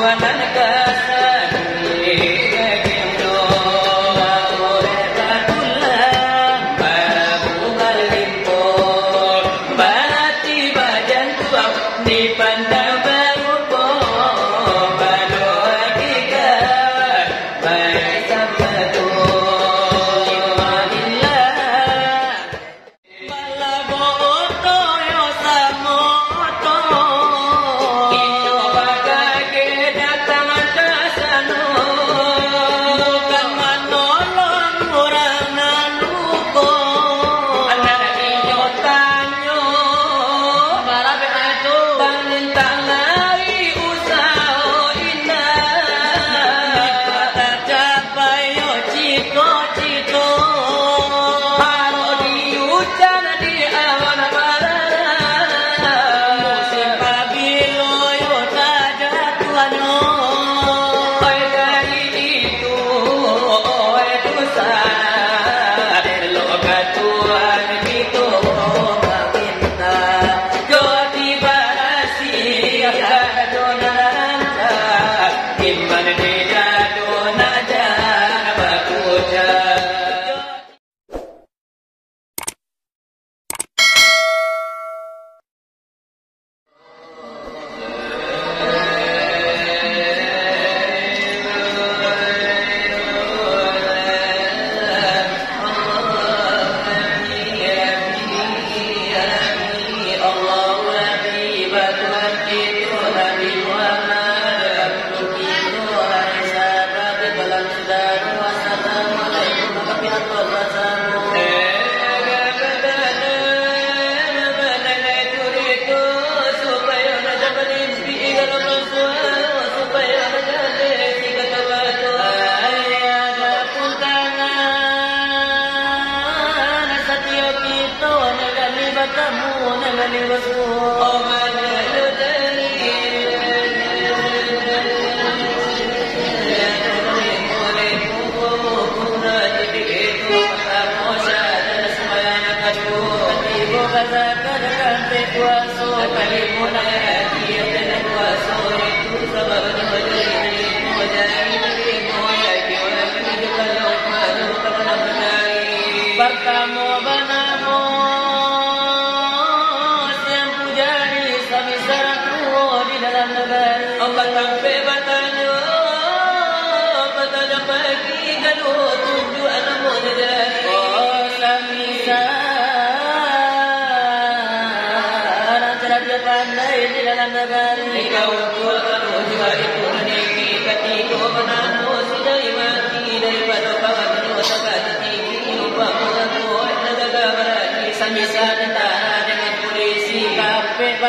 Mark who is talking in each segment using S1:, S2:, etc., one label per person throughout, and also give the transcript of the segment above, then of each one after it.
S1: ومن كان
S2: dalam badannya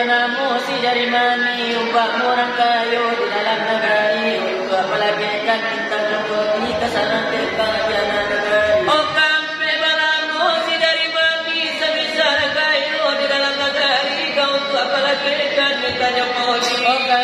S2: Namu si dari mana ubah orang kayu di dalam negeri untuk apa lagi kan kita jumpa di kesalahan kita jangan.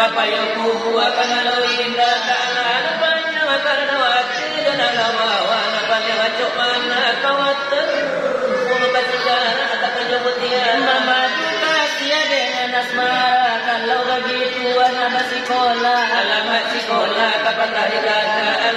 S1: Bapak you akan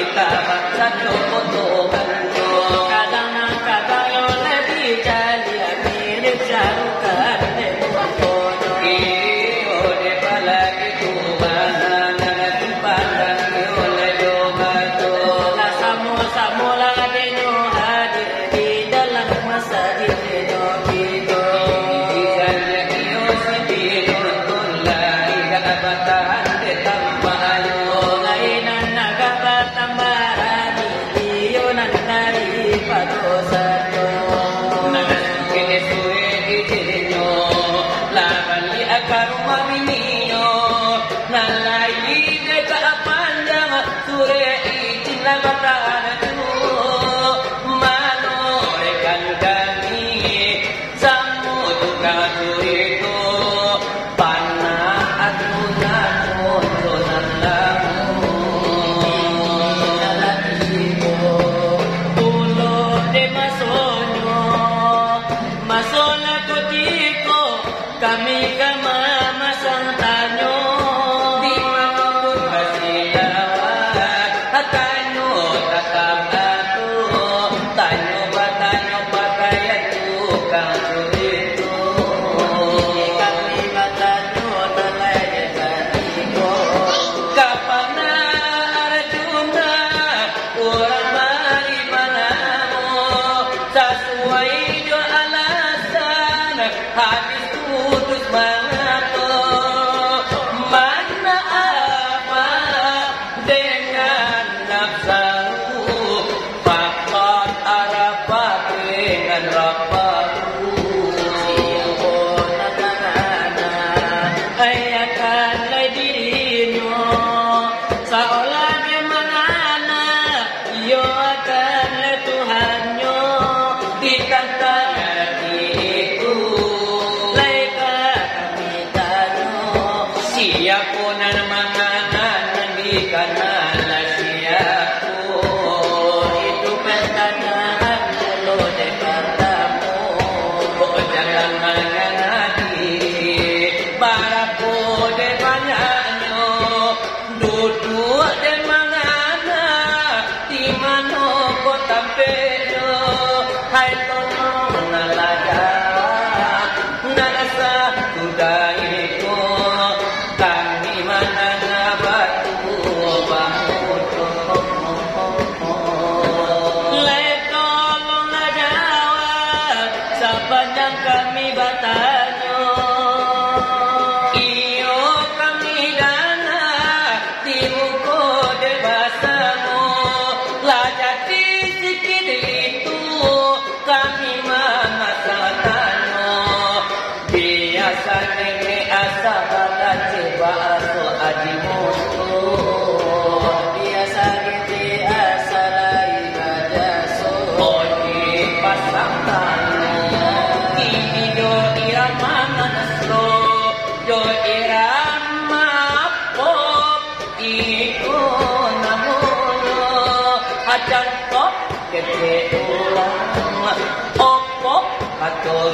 S1: げた抹茶のことが Hafiz too smile.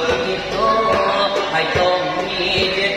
S1: tôi cho hãy cho mi biết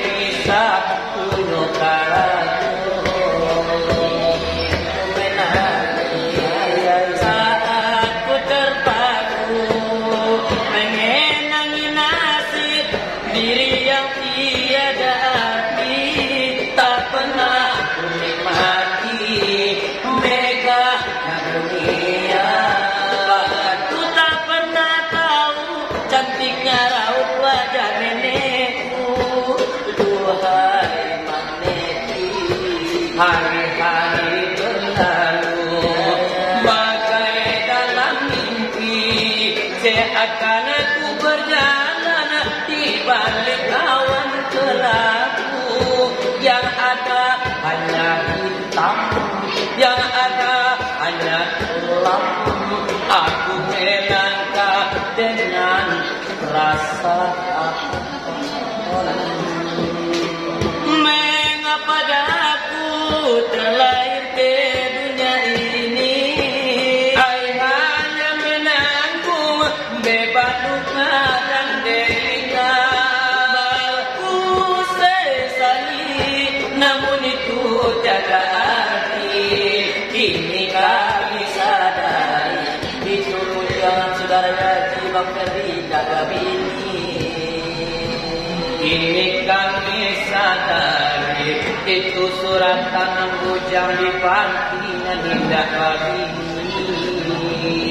S1: Ini kami sadari Itu surat tanam bujang di panti Nindak kami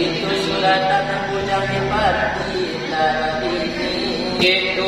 S1: Itu
S2: surat
S1: que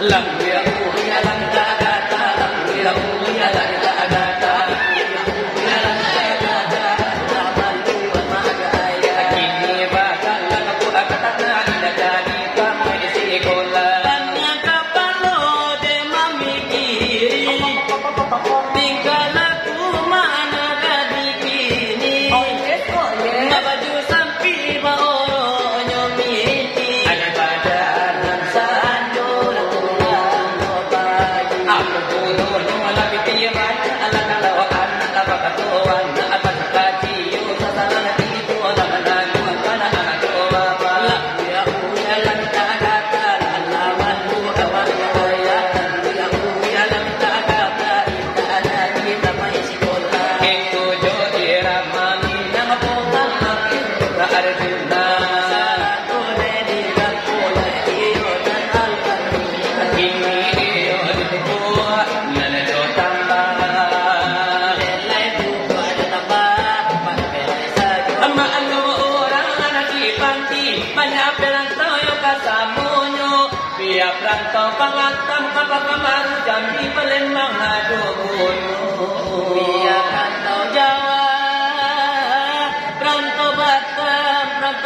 S1: لم يكن لم تأتى لم يكن لم تأتى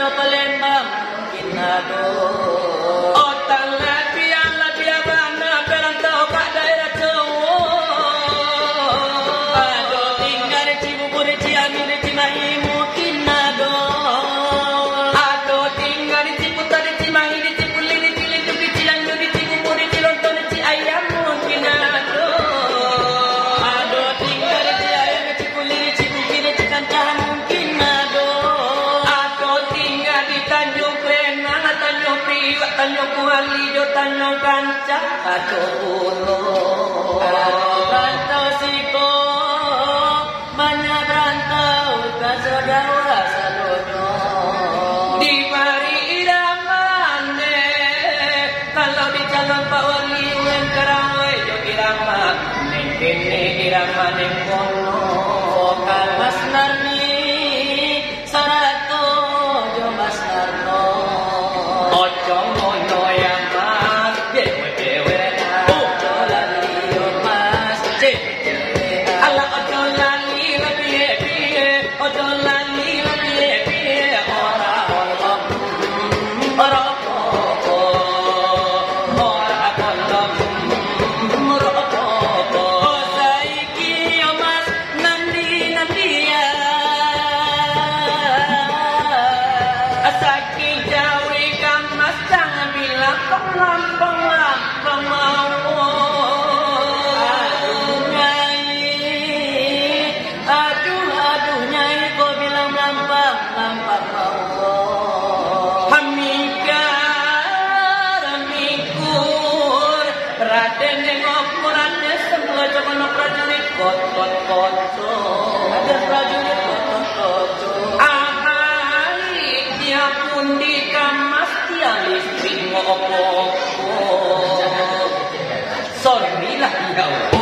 S2: Kita
S1: Inni iramanin kono
S2: kalmasnan
S1: sorry lang daw po.